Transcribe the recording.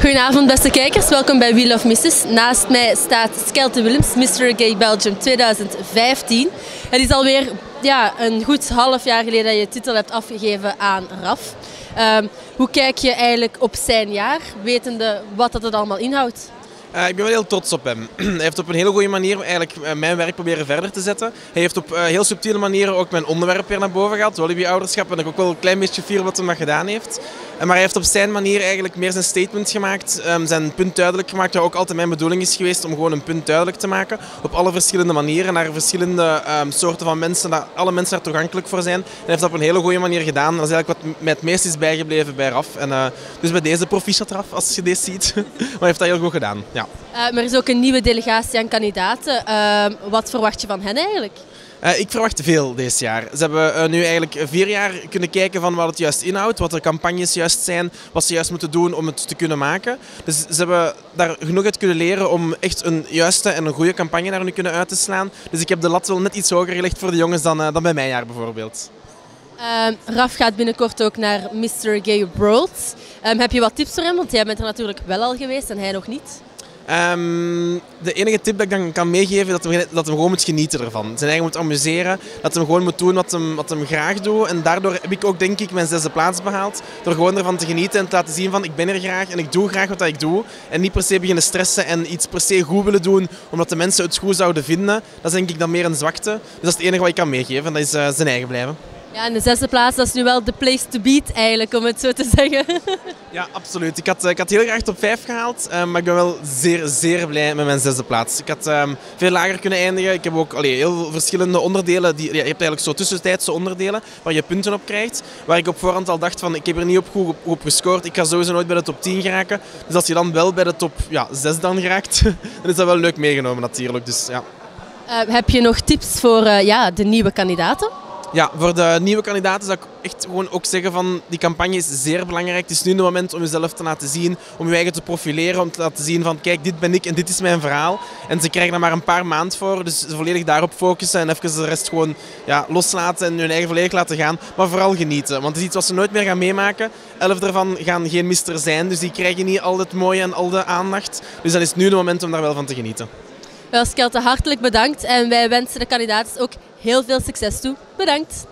Goedenavond beste kijkers, welkom bij We Love Misses. Naast mij staat Skelte Willems, Mr. Gay Belgium 2015. Het is alweer ja, een goed half jaar geleden dat je titel hebt afgegeven aan Raf. Ehm, hoe kijk je eigenlijk op zijn jaar, wetende wat dat het allemaal inhoudt? Uh, ik ben wel heel trots op hem. Hij heeft op een hele goede manier eigenlijk uh, mijn werk proberen verder te zetten. Hij heeft op uh, heel subtiele manieren ook mijn onderwerp weer naar boven gehaald, Walibi-ouderschap. En ik ook wel een klein beetje fier wat hij dat gedaan heeft. Maar hij heeft op zijn manier eigenlijk meer zijn statement gemaakt, um, zijn punt duidelijk gemaakt. Wat ook altijd mijn bedoeling is geweest om gewoon een punt duidelijk te maken. Op alle verschillende manieren, naar verschillende um, soorten van mensen, dat alle mensen daar toegankelijk voor zijn. Hij heeft dat op een hele goede manier gedaan. Dat is eigenlijk wat mij het meest is bijgebleven bij RAF. En, dus bij deze proficiat RAF, als je deze ziet. maar hij heeft dat heel goed gedaan. Ja. Uh, maar er is ook een nieuwe delegatie aan kandidaten. Uh, wat verwacht je van hen eigenlijk? Uh, ik verwacht veel dit jaar. Ze hebben nu eigenlijk vier jaar kunnen kijken van wat het juist inhoudt, wat de campagnes juist zijn, wat ze juist moeten doen om het te kunnen maken. Dus ze hebben daar genoeg uit kunnen leren om echt een juiste en een goede campagne naar nu kunnen uit te slaan. Dus ik heb de lat wel net iets hoger gelegd voor de jongens dan, dan bij mijn jaar bijvoorbeeld. Uh, Raf gaat binnenkort ook naar Mr. Gay World. Um, heb je wat tips voor hem? Want jij bent er natuurlijk wel al geweest en hij nog niet. Um, de enige tip dat ik dan kan meegeven is dat hij, dat hem gewoon moet genieten ervan. Zijn eigen moet amuseren. Dat hij gewoon moet doen wat hem, wat hem graag doet. En daardoor heb ik ook denk ik mijn zesde plaats behaald. Door gewoon ervan te genieten en te laten zien van ik ben er graag en ik doe graag wat ik doe. En niet per se beginnen stressen en iets per se goed willen doen omdat de mensen het goed zouden vinden. Dat is denk ik dan meer een zwakte. Dus dat is het enige wat ik kan meegeven. En dat is uh, zijn eigen blijven. Ja, in de zesde plaats, dat is nu wel de place to beat eigenlijk, om het zo te zeggen. Ja, absoluut. Ik had, ik had heel graag top 5 gehaald, maar ik ben wel zeer, zeer blij met mijn zesde plaats. Ik had um, veel lager kunnen eindigen. Ik heb ook allee, heel veel verschillende onderdelen. Die, je hebt eigenlijk zo tussentijdse onderdelen waar je punten op krijgt. Waar ik op voorhand al dacht van, ik heb er niet op goed op, op gescoord. Ik ga sowieso nooit bij de top 10 geraken. Dus als je dan wel bij de top ja, 6 dan geraakt, dan is dat wel leuk meegenomen natuurlijk. Dus, ja. Uh, heb je nog tips voor uh, ja, de nieuwe kandidaten? Ja, voor de nieuwe kandidaten zou ik echt gewoon ook zeggen van die campagne is zeer belangrijk. Het is nu het moment om jezelf te laten zien, om je eigen te profileren, om te laten zien van kijk, dit ben ik en dit is mijn verhaal. En ze krijgen er maar een paar maanden voor, dus volledig daarop focussen en even de rest gewoon ja, loslaten en hun eigen volledig laten gaan. Maar vooral genieten, want het is iets wat ze nooit meer gaan meemaken. Elf daarvan gaan geen mister zijn, dus die krijgen niet al het mooie en al de aandacht. Dus dan is nu het moment om daar wel van te genieten. Wel, Skelte, hartelijk bedankt en wij wensen de kandidaten ook heel veel succes toe. Bedankt!